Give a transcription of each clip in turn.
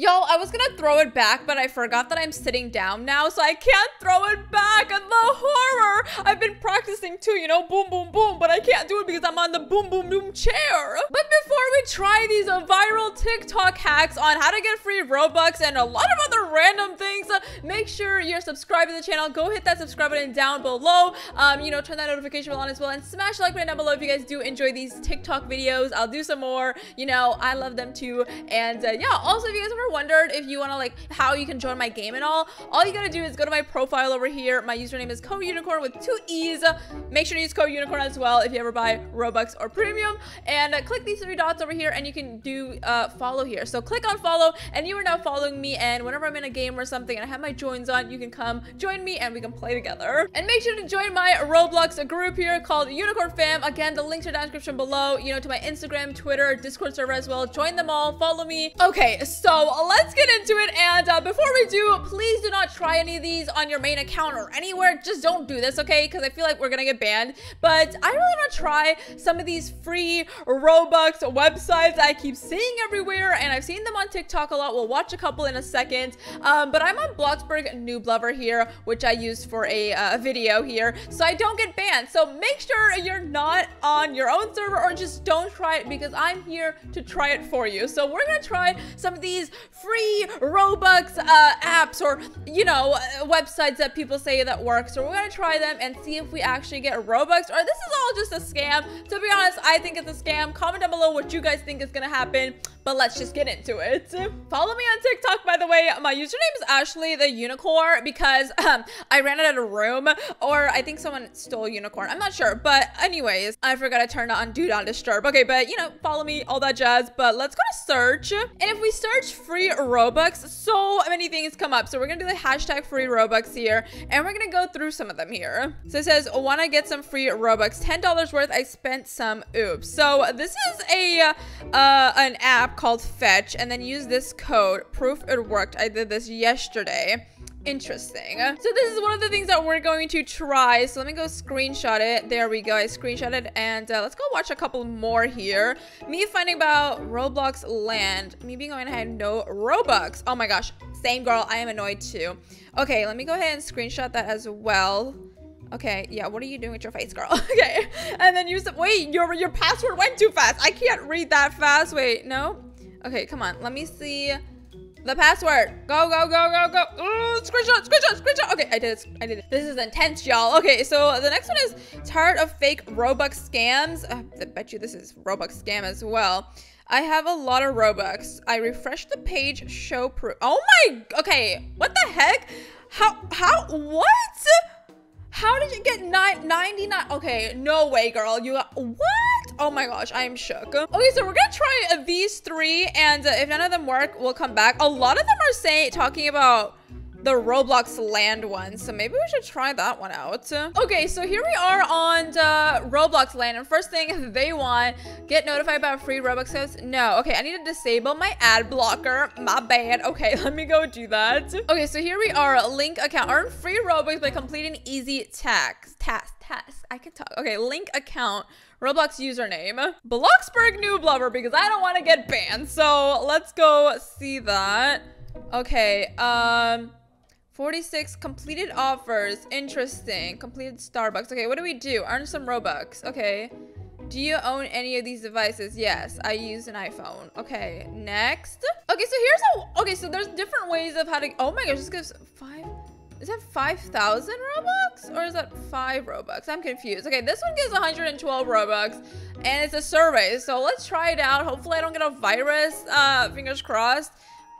Yo, I was gonna throw it back, but I forgot that I'm sitting down now, so I can't throw it back. and The horror! I've been practicing too, you know, boom, boom, boom, but I can't do it because I'm on the boom, boom, boom chair. But before we try these viral TikTok hacks on how to get free Robux and a lot of other random things, uh, make sure you're subscribed to the channel. Go hit that subscribe button down below. Um, you know, turn that notification bell on as well, and smash the like button down below if you guys do enjoy these TikTok videos. I'll do some more. You know, I love them too. And uh, yeah, also if you guys ever wondered if you want to like how you can join my game and all, all you gotta do is go to my profile over here. My username is code unicorn with two E's. Make sure to use code unicorn as well if you ever buy Robux or premium. And uh, click these three dots over here and you can do uh, follow here. So click on follow and you are now following me. And whenever I'm in a game or something and I have my joins on, you can come join me and we can play together. And make sure to join my Roblox group here called Unicorn Fam. Again, the links are down description below. You know, to my Instagram, Twitter, Discord server as well. Join them all. Follow me. Okay, so let's get into it. And uh, before we do, please do not try any of these on your main account or anywhere. Just don't do this, okay? Because I feel like we're gonna get banned. But I really want to try some of these free Robux websites I keep seeing everywhere. And I've seen them on TikTok a lot. We'll watch a couple in a second. Um, but I'm on Bloxburg Noob Lover here, which I used for a uh, video here. So I don't get banned. So make sure you're not on your own server or just don't try it because I'm here to try it for you. So we're gonna try some of these free Robux uh, apps or, you know, uh, websites that people say that work. So we're gonna try them and see if we actually get Robux or this is all just a scam. To be honest, I think it's a scam. Comment down below what you guys think is gonna happen, but let's just get into it. Follow me on TikTok, by the way. My username is Ashley the Unicorn because um, I ran out of room or I think someone stole Unicorn. I'm not sure, but anyways, I forgot to turn on Do Not Disturb. Okay, but you know, follow me, all that jazz. But let's go to search. And if we search free Robux, so many things come up. So we're gonna do the hashtag free Robux here, and we're gonna go through some of them here. So it says, wanna get some free Robux, $10 worth. I spent some, oops. So this is a, uh, an app called Fetch, and then use this code, proof it worked. I did this yesterday. Interesting. So this is one of the things that we're going to try. So let me go screenshot it. There we go. I screenshot it. And uh, let's go watch a couple more here. Me finding about Roblox land. Me being going ahead no Robux. Oh my gosh. Same girl. I am annoyed too. Okay, let me go ahead and screenshot that as well. Okay, yeah, what are you doing with your face, girl? okay, and then you said, wait, your, your password went too fast. I can't read that fast. Wait, no? Okay, come on. Let me see the password. Go, go, go, go, go. Ooh, screenshot, screenshot, screenshot. Okay, I did it. I did it. This is intense, y'all. Okay, so the next one is tired of fake Robux scams. Uh, I bet you this is Robux scam as well. I have a lot of Robux. I refreshed the page, show proof. Oh my, okay. What the heck? How, how, what? How did you get nine, 99? Okay, no way, girl. You got, what? Oh my gosh, I am shook. Okay, so we're gonna try these three, and uh, if none of them work, we'll come back. A lot of them are saying, talking about the Roblox land one, so maybe we should try that one out. Okay, so here we are on uh, Roblox land, and first thing they want, get notified about free Robux codes. No, okay, I need to disable my ad blocker. My bad. Okay, let me go do that. Okay, so here we are, link account. Earn free Robux by completing easy tasks. Task, task. I can talk. Okay, link account. Roblox username. Bloxburg Noob Lover because I don't want to get banned. So let's go see that. Okay, um... 46 completed offers. Interesting. Completed Starbucks. Okay, what do we do? Earn some Robux. Okay. Do you own any of these devices? Yes, I use an iPhone. Okay, next. Okay, so here's a, okay, so there's different ways of how to, oh my gosh, this gives five, is that 5,000 Robux? Or is that five Robux? I'm confused. Okay, this one gives 112 Robux and it's a survey. So let's try it out. Hopefully I don't get a virus, uh, fingers crossed.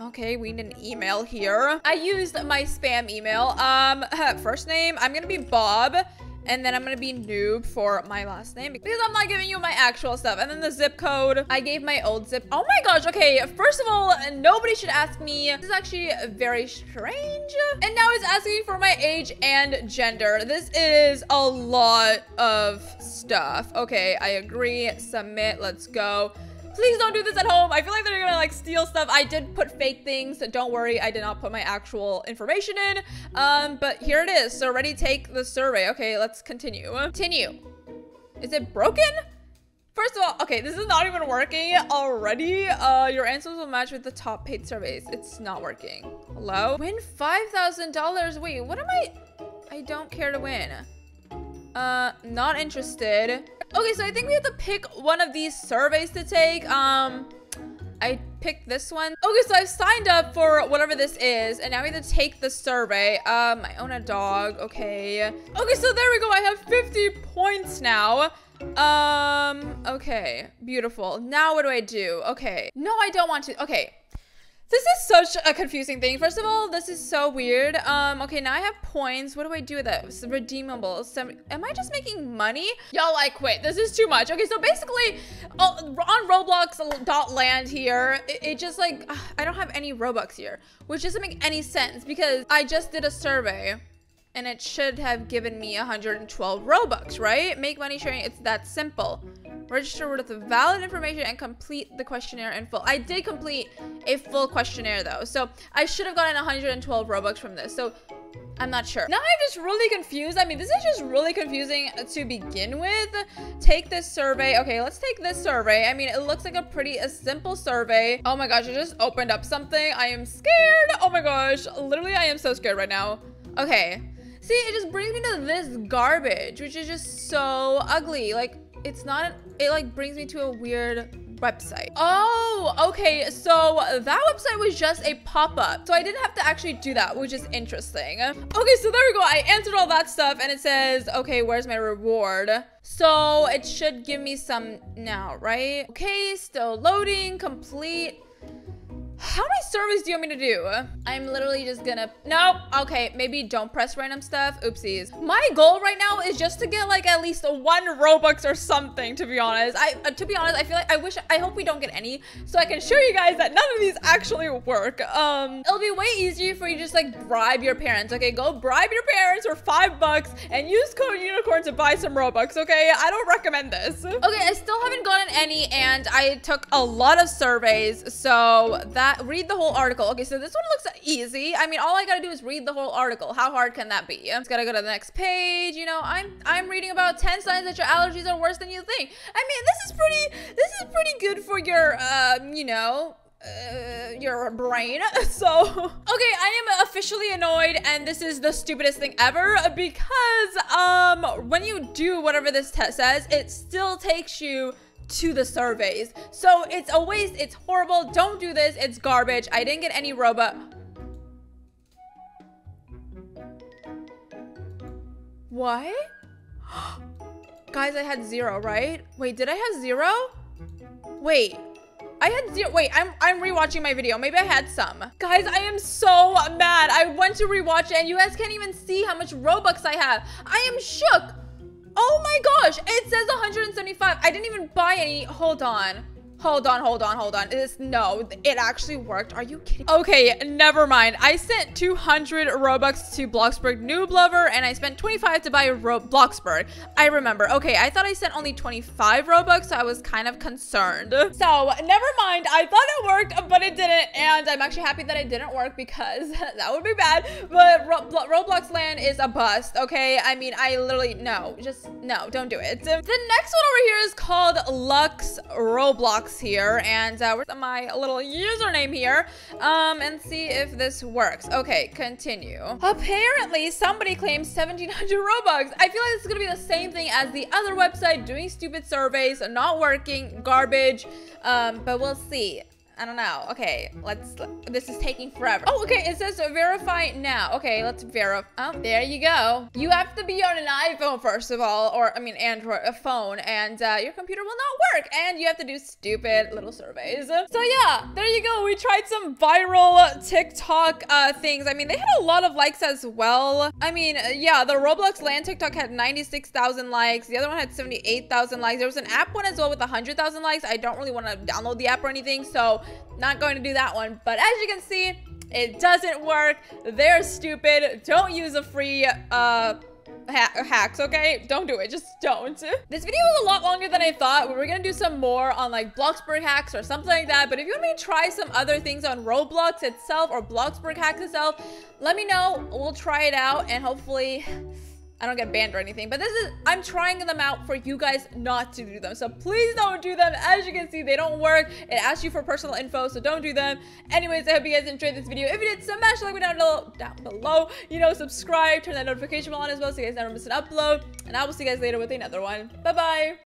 Okay, we need an email here. I used my spam email. Um, first name, I'm gonna be Bob. And then I'm gonna be noob for my last name because I'm not giving you my actual stuff. And then the zip code, I gave my old zip. Oh my gosh, okay. First of all, nobody should ask me. This is actually very strange. And now it's asking for my age and gender. This is a lot of stuff. Okay, I agree. Submit, let's go. Please don't do this at home. I feel like they're gonna like steal stuff. I did put fake things. So don't worry. I did not put my actual information in. Um, but here it is. So ready, take the survey. Okay, let's continue. Continue. Is it broken? First of all, okay, this is not even working already. Uh, your answers will match with the top paid surveys. It's not working. Hello? Win $5,000. Wait, what am I? I don't care to win. Uh, not interested. Okay, so I think we have to pick one of these surveys to take. Um, I picked this one. Okay, so I've signed up for whatever this is, and now we have to take the survey. Um, I own a dog. Okay. Okay, so there we go. I have 50 points now. Um, okay. Beautiful. Now what do I do? Okay. No, I don't want to. Okay. This is such a confusing thing. First of all, this is so weird. Um, okay, now I have points. What do I do with it? It's redeemable. am I just making money? Y'all, I quit. This is too much. Okay, so basically, uh, on Roblox.land here, it, it just like, I don't have any Robux here, which doesn't make any sense because I just did a survey and it should have given me 112 Robux, right? Make money sharing, it's that simple. Register with the valid information and complete the questionnaire in full. I did complete a full questionnaire though, so I should have gotten 112 Robux from this. So I'm not sure. Now I'm just really confused. I mean, this is just really confusing to begin with. Take this survey. Okay, let's take this survey. I mean, it looks like a pretty a simple survey. Oh my gosh, I just opened up something. I am scared. Oh my gosh. Literally, I am so scared right now. Okay, See, it just brings me to this garbage, which is just so ugly. Like, it's not, it like brings me to a weird website. Oh, okay. So that website was just a pop-up. So I didn't have to actually do that, which is interesting. Okay, so there we go. I answered all that stuff and it says, okay, where's my reward? So it should give me some now, right? Okay, still loading, complete. How many surveys do you want me to do? I'm literally just gonna, nope. Okay, maybe don't press random stuff. Oopsies. My goal right now is just to get like at least one Robux or something, to be honest. I, uh, to be honest, I feel like I wish, I hope we don't get any so I can show you guys that none of these actually work. Um, it'll be way easier for you to just like bribe your parents, okay? Go bribe your parents for five bucks and use code unicorn to buy some Robux, okay? I don't recommend this. Okay, I still haven't gotten any and I took a lot of surveys, so that read the whole article. Okay, so this one looks easy. I mean, all I gotta do is read the whole article. How hard can that be? I'm just gotta go to the next page. You know, I'm I'm reading about 10 signs that your allergies are worse than you think. I mean, this is pretty this is pretty good for your uh, you know, uh, your brain. So, okay, I am officially annoyed and this is the stupidest thing ever because um when you do whatever this test says, it still takes you to the surveys. So it's a waste. It's horrible. Don't do this. It's garbage. I didn't get any robot. What? Guys, I had zero, right? Wait, did I have zero? Wait, I had zero. Wait, I'm I'm rewatching my video. Maybe I had some. Guys, I am so mad. I went to rewatch it and you guys can't even see how much Robux I have. I am shook. Oh my gosh, it says 175. I didn't even buy any. Hold on. Hold on, hold on, hold on. This no, it actually worked. Are you kidding? Okay, never mind. I sent 200 Robux to Bloxburg Noob Lover, and I spent 25 to buy Ro Bloxburg. I remember. Okay, I thought I sent only 25 Robux, so I was kind of concerned. So, never mind. I thought it worked, but it didn't, and I'm actually happy that it didn't work because that would be bad. But Ro Roblox Land is a bust, okay? I mean, I literally, no, just, no, don't do it. The next one over here is called Lux Roblox here and uh, where's my little username here um, and see if this works. Okay, continue. Apparently, somebody claims 1700 Robux. I feel like this is gonna be the same thing as the other website, doing stupid surveys, not working, garbage, um, but we'll see. I don't know. Okay, let's, this is taking forever. Oh, okay, it says verify now. Okay, let's verify. Oh, there you go. You have to be on an iPhone, first of all, or, I mean, Android, a phone, and uh, your computer will not work, and you have to do stupid little surveys. So yeah, there you go. We tried some viral TikTok uh, things. I mean, they had a lot of likes as well. I mean, yeah, the Roblox Land TikTok had 96,000 likes. The other one had 78,000 likes. There was an app one as well with 100,000 likes. I don't really want to download the app or anything, so not going to do that one. But as you can see, it doesn't work. They're stupid. Don't use a free uh, ha hacks, okay? Don't do it. Just don't. This video was a lot longer than I thought. We were gonna do some more on like Bloxburg hacks or something like that. But if you want me to try some other things on Roblox itself or Bloxburg hacks itself, let me know. We'll try it out and hopefully I don't get banned or anything. But this is, I'm trying them out for you guys not to do them. So please don't do them. As you can see, they don't work. It asks you for personal info, so don't do them. Anyways, I hope you guys enjoyed this video. If you did, smash the like button down below, down below. You know, subscribe, turn that notification bell on as well so you guys never miss an upload. And I will see you guys later with another one. Bye-bye.